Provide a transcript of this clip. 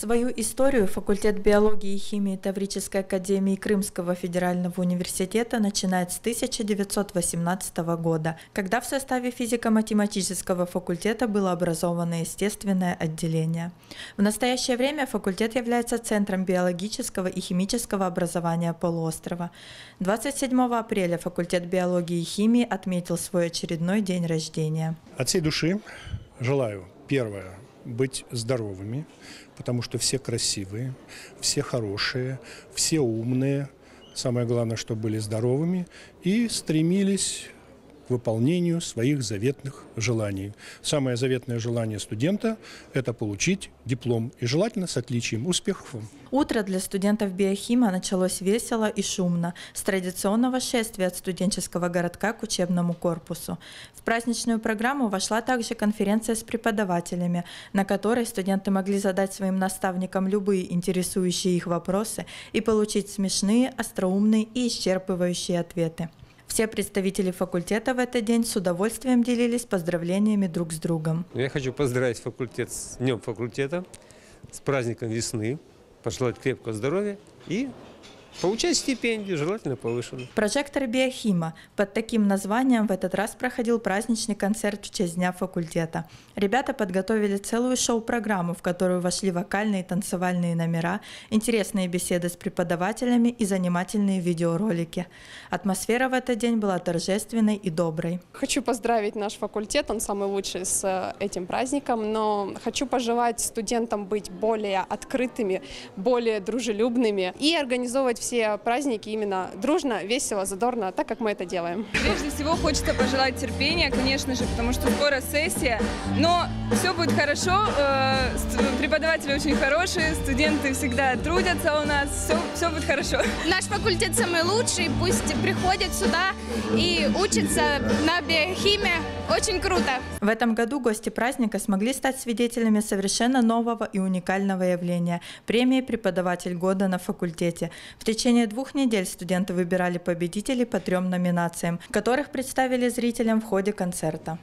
Свою историю факультет биологии и химии Таврической академии Крымского федерального университета начинает с 1918 года, когда в составе физико-математического факультета было образовано естественное отделение. В настоящее время факультет является центром биологического и химического образования полуострова. 27 апреля факультет биологии и химии отметил свой очередной день рождения. От всей души желаю первое быть здоровыми, потому что все красивые, все хорошие, все умные. Самое главное, чтобы были здоровыми и стремились выполнению своих заветных желаний. Самое заветное желание студента – это получить диплом, и желательно с отличием. Успехов! Утро для студентов биохима началось весело и шумно, с традиционного шествия от студенческого городка к учебному корпусу. В праздничную программу вошла также конференция с преподавателями, на которой студенты могли задать своим наставникам любые интересующие их вопросы и получить смешные, остроумные и исчерпывающие ответы. Все представители факультета в этот день с удовольствием делились поздравлениями друг с другом. Я хочу поздравить факультет с Днем факультета, с праздником весны, пожелать крепкого здоровья и Получать стипендию, желательно повышенную. Прожектор биохима. Под таким названием в этот раз проходил праздничный концерт в честь Дня факультета. Ребята подготовили целую шоу-программу, в которую вошли вокальные и танцевальные номера, интересные беседы с преподавателями и занимательные видеоролики. Атмосфера в этот день была торжественной и доброй. Хочу поздравить наш факультет, он самый лучший с э, этим праздником, но хочу пожелать студентам быть более открытыми, более дружелюбными и организовывать все праздники именно дружно, весело, задорно, так как мы это делаем. Прежде всего хочется пожелать терпения, конечно же, потому что скоро сессия, но все будет хорошо, э, преподаватели очень хорошие, студенты всегда трудятся у нас, все, все будет хорошо. Наш факультет самый лучший, пусть приходят сюда и учатся на биохимии, очень круто. В этом году гости праздника смогли стать свидетелями совершенно нового и уникального явления – премии «Преподаватель года» на факультете. В течение двух недель студенты выбирали победителей по трем номинациям, которых представили зрителям в ходе концерта.